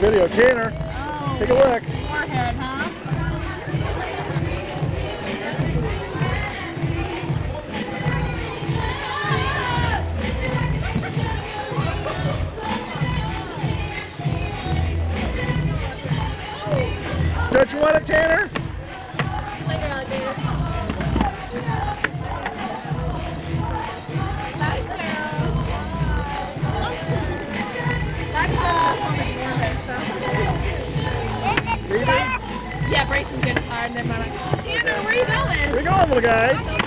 video. Tanner, Oh, take a look. Warhead, huh? Don't you want it, Tanner? Yeah, Brayson's getting tired. Then I'm like, Tanner, where are you going? Where you going, little guy?